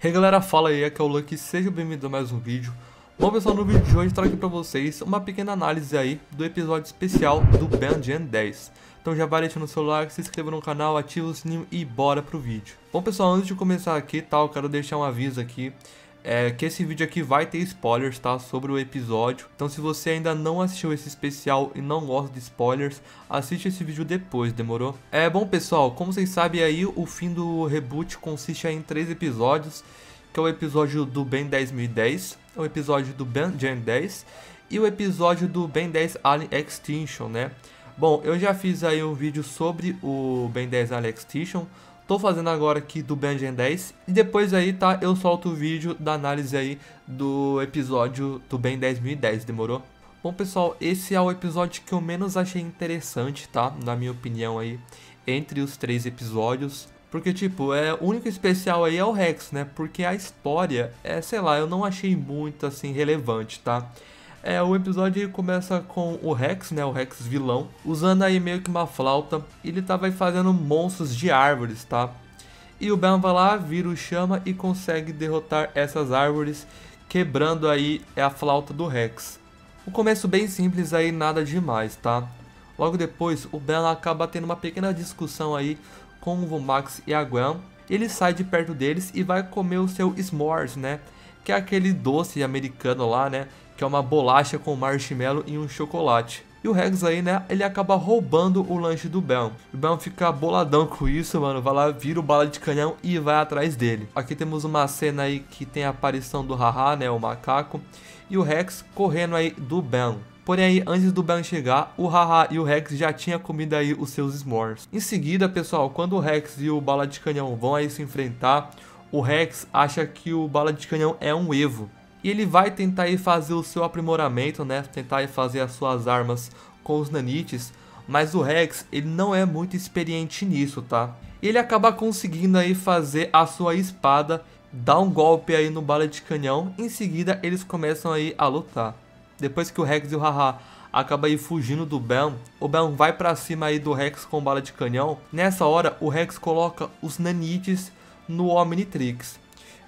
Hey galera, fala aí, aqui é o Lucky, seja bem-vindo a mais um vídeo. Bom pessoal, no vídeo de hoje trago aqui pra vocês uma pequena análise aí do episódio especial do Ben Gen 10. Então já vai deixando o seu like, se inscreva no canal, ativa o sininho e bora pro vídeo. Bom pessoal, antes de começar aqui, tá, eu quero deixar um aviso aqui é que esse vídeo aqui vai ter spoilers, tá? Sobre o episódio. Então se você ainda não assistiu esse especial e não gosta de spoilers, assiste esse vídeo depois, demorou? É bom pessoal, como vocês sabem aí, o fim do reboot consiste em três episódios. Que é o episódio do Ben 10.010, o episódio do Ben Gen 10 e o episódio do Ben 10 Alien Extinction, né? Bom, eu já fiz aí um vídeo sobre o Ben 10 Alien Extinction, Tô fazendo agora aqui do Ben Gen 10 e depois aí, tá, eu solto o vídeo da análise aí do episódio do Ben 10.010, demorou? Bom, pessoal, esse é o episódio que eu menos achei interessante, tá? Na minha opinião aí, entre os três episódios. Porque, tipo, é, o único especial aí é o Rex, né? Porque a história, é, sei lá, eu não achei muito, assim, relevante, tá? É, o episódio começa com o Rex, né, o Rex vilão, usando aí meio que uma flauta. Ele tava aí fazendo monstros de árvores, tá? E o Ben vai lá, vira o chama e consegue derrotar essas árvores, quebrando aí a flauta do Rex. O começo bem simples aí, nada demais, tá? Logo depois, o Ben acaba tendo uma pequena discussão aí com o Vomax e a Gwen. Ele sai de perto deles e vai comer o seu s'mores, né? Que é aquele doce americano lá, né? Que é uma bolacha com marshmallow e um chocolate. E o Rex aí, né, ele acaba roubando o lanche do Ben. O Ben fica boladão com isso, mano, vai lá, vira o bala de canhão e vai atrás dele. Aqui temos uma cena aí que tem a aparição do Haha, né, o macaco, e o Rex correndo aí do Ben. Porém aí, antes do Ben chegar, o Haha e o Rex já tinham comido aí os seus s'mores. Em seguida, pessoal, quando o Rex e o Bala de Canhão vão aí se enfrentar, o Rex acha que o Bala de Canhão é um Evo. E ele vai tentar ir fazer o seu aprimoramento, né? Tentar ir fazer as suas armas com os nanites. Mas o Rex, ele não é muito experiente nisso, tá? Ele acaba conseguindo aí fazer a sua espada, dar um golpe aí no bala de canhão. Em seguida, eles começam aí a lutar. Depois que o Rex e o Haha acabam aí fugindo do Ben, o Ben vai para cima aí do Rex com bala de canhão. Nessa hora, o Rex coloca os nanites no Omnitrix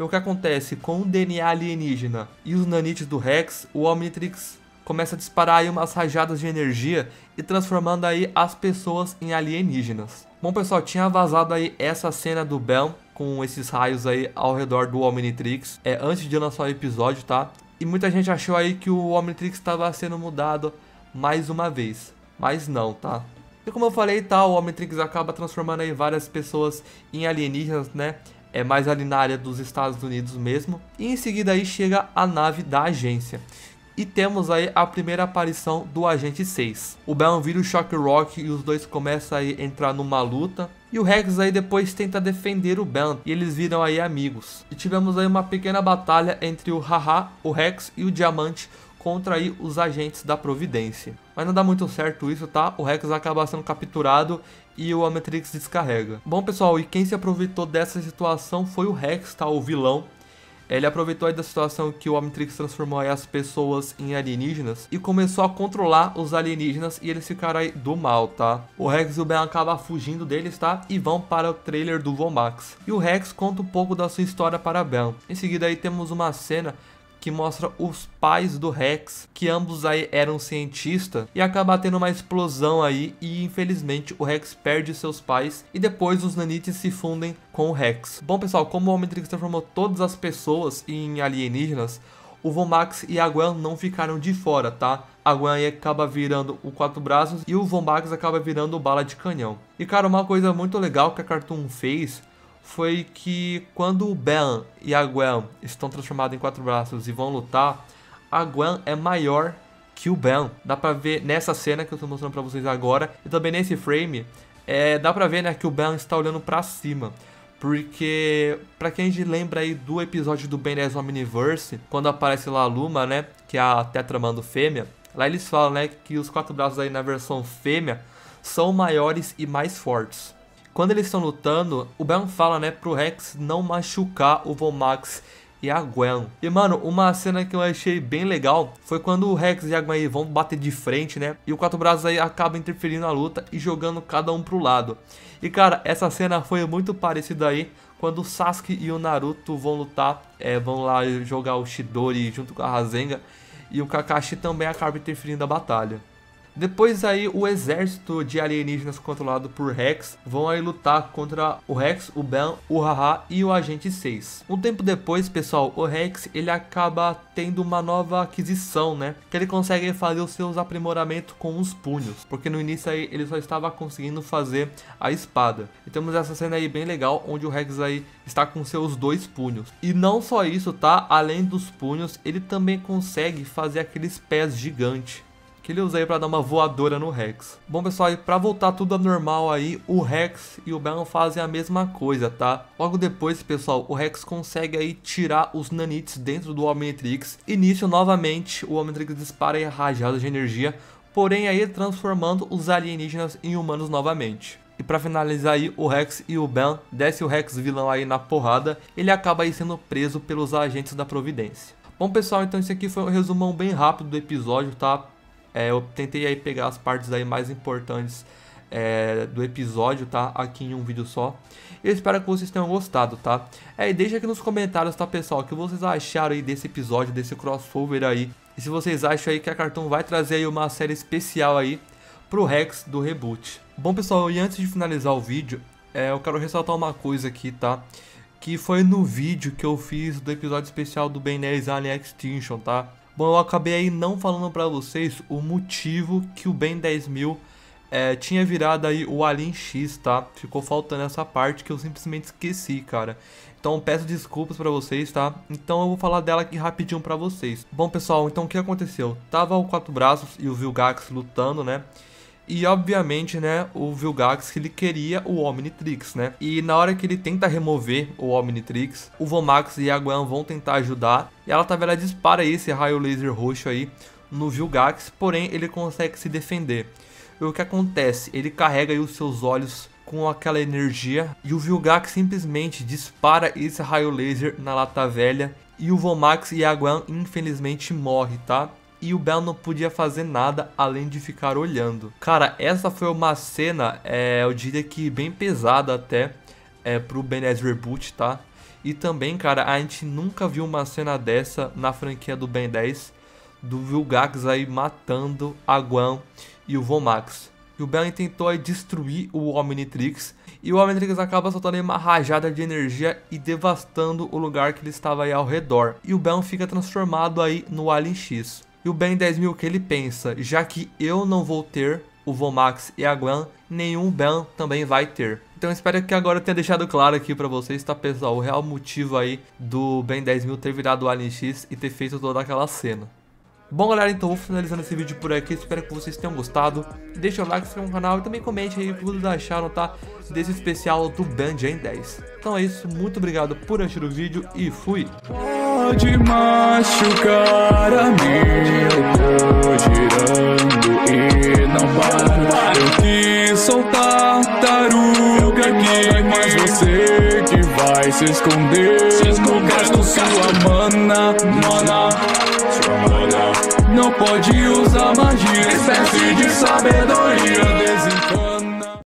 o que acontece com o DNA alienígena e os nanites do Rex, o Omnitrix começa a disparar aí umas rajadas de energia e transformando aí as pessoas em alienígenas. Bom pessoal, tinha vazado aí essa cena do Ben com esses raios aí ao redor do Omnitrix é, antes de lançar o episódio, tá? E muita gente achou aí que o Omnitrix estava sendo mudado mais uma vez, mas não, tá? E como eu falei, tá, o Omnitrix acaba transformando aí várias pessoas em alienígenas, né? É mais ali na área dos Estados Unidos mesmo. E em seguida aí chega a nave da agência. E temos aí a primeira aparição do Agente 6. O Ben vira o Shock Rock e os dois começam a entrar numa luta. E o Rex aí depois tenta defender o Ben e eles viram aí amigos. E tivemos aí uma pequena batalha entre o Haha, o Rex e o Diamante contra aí os agentes da Providência. Mas não dá muito certo isso, tá? O Rex acaba sendo capturado e o Omnitrix descarrega. Bom, pessoal, e quem se aproveitou dessa situação foi o Rex, tá? O vilão. Ele aproveitou aí da situação que o Omnitrix transformou as pessoas em alienígenas e começou a controlar os alienígenas e eles ficaram aí do mal, tá? O Rex e o Ben acabam fugindo deles, tá? E vão para o trailer do Vomax. E o Rex conta um pouco da sua história para Ben. Em seguida aí temos uma cena que mostra os pais do Rex, que ambos aí eram cientistas, e acaba tendo uma explosão aí e infelizmente o Rex perde seus pais e depois os nanites se fundem com o Rex. Bom pessoal, como o Omnitrix transformou todas as pessoas em alienígenas, o Vomax e a Gwen não ficaram de fora, tá? A Gwen acaba virando o Quatro Braços e o Vomax acaba virando Bala de Canhão. E cara, uma coisa muito legal que a Cartoon fez foi que quando o Ben e a Gwen estão transformados em quatro braços e vão lutar, a Gwen é maior que o Ben. Dá pra ver nessa cena que eu tô mostrando pra vocês agora, e também nesse frame, é, dá pra ver né, que o Ben está olhando pra cima. Porque, pra quem lembra aí do episódio do Ben 10 Omniverse, quando aparece lá a Luma, né, que é a Tetramando fêmea, lá eles falam, né, que os quatro braços aí na versão fêmea são maiores e mais fortes. Quando eles estão lutando, o Ben fala, né, pro Rex não machucar o Vomax e a Gwen. E, mano, uma cena que eu achei bem legal foi quando o Rex e a Gwen vão bater de frente, né? E o Quatro Braços aí acaba interferindo na luta e jogando cada um pro lado. E, cara, essa cena foi muito parecida aí quando o Sasuke e o Naruto vão lutar, é, vão lá jogar o Shidori junto com a Rasengan, e o Kakashi também acaba interferindo na batalha. Depois aí o exército de alienígenas controlado por Rex vão aí lutar contra o Rex, o Ben, o Haha e o Agente 6. Um tempo depois, pessoal, o Rex ele acaba tendo uma nova aquisição, né? Que ele consegue fazer os seus aprimoramentos com os punhos, porque no início aí ele só estava conseguindo fazer a espada. E temos essa cena aí bem legal onde o Rex aí está com seus dois punhos. E não só isso, tá? Além dos punhos, ele também consegue fazer aqueles pés gigantes que ele usa aí pra dar uma voadora no Rex. Bom, pessoal, e pra voltar tudo a normal aí, o Rex e o Ben fazem a mesma coisa, tá? Logo depois, pessoal, o Rex consegue aí tirar os nanites dentro do Omnitrix. Início, novamente, o Omnitrix dispara aí rajadas de energia, porém aí transformando os alienígenas em humanos novamente. E para finalizar aí, o Rex e o Ben desce o Rex vilão aí na porrada, ele acaba aí sendo preso pelos agentes da Providência. Bom pessoal, então esse aqui foi um resumão bem rápido do episódio, tá? É, eu tentei aí pegar as partes aí mais importantes é, do episódio, tá? Aqui em um vídeo só. Eu espero que vocês tenham gostado, tá? É, e deixa aqui nos comentários, tá, pessoal? O que vocês acharam aí desse episódio, desse crossover aí. E se vocês acham aí que a Cartoon vai trazer aí uma série especial aí pro Rex do reboot. Bom, pessoal, e antes de finalizar o vídeo, é, eu quero ressaltar uma coisa aqui, tá? Que foi no vídeo que eu fiz do episódio especial do Ben 10 Alien Extinction, tá? Bom, eu acabei aí não falando para vocês o motivo que o Ben 10.000 é, tinha virado aí o Alien X, tá? Ficou faltando essa parte que eu simplesmente esqueci, cara. Então peço desculpas para vocês, tá? Então eu vou falar dela aqui rapidinho para vocês. Bom, pessoal, então o que aconteceu? Tava o Quatro Braços e o Vilgax lutando, né? E obviamente, né, o Vilgax ele queria o Omnitrix, né? E na hora que ele tenta remover o Omnitrix, o Vomax e a Gwen vão tentar ajudar. E ela, tá, ela dispara esse raio laser roxo aí no Vilgax, porém ele consegue se defender. E o que acontece? Ele carrega aí os seus olhos com aquela energia e o Vilgax simplesmente dispara esse raio laser na lata velha e o Vomax e a Gwen infelizmente morre, tá? E o Bell não podia fazer nada além de ficar olhando. Cara, essa foi uma cena, é, eu diria que bem pesada até, é, pro Ben 10 Reboot, tá? E também, cara, a gente nunca viu uma cena dessa na franquia do Ben 10, do Vilgax aí matando a Gwen e o Vomax. E o Ben tentou aí destruir o Omnitrix, e o Omnitrix acaba soltando uma rajada de energia e devastando o lugar que ele estava aí ao redor. E o Ben fica transformado aí no Alien X. E o Ben 10 mil que ele pensa, já que eu não vou ter o Vomax e a Gwen, nenhum Ben também vai ter. Então espero que agora eu tenha deixado claro aqui pra vocês, tá pessoal, o real motivo aí do Ben 10 mil ter virado o Alien X e ter feito toda aquela cena. Bom galera, então vou finalizando esse vídeo por aqui, espero que vocês tenham gostado. Deixa o like, se inscreva no canal e também comente aí o que vocês acharam, tá? Desse especial do Ben Gen 10. Então é isso, muito obrigado por assistir o vídeo e fui! Pode machucar a mim, eu tô girando e não paro. Eu quis soltar taruga aqui, mas você que vai se esconder. Se esconder no sua mana, mana. Não pode usar magia, espécie de sabedoria desencantada.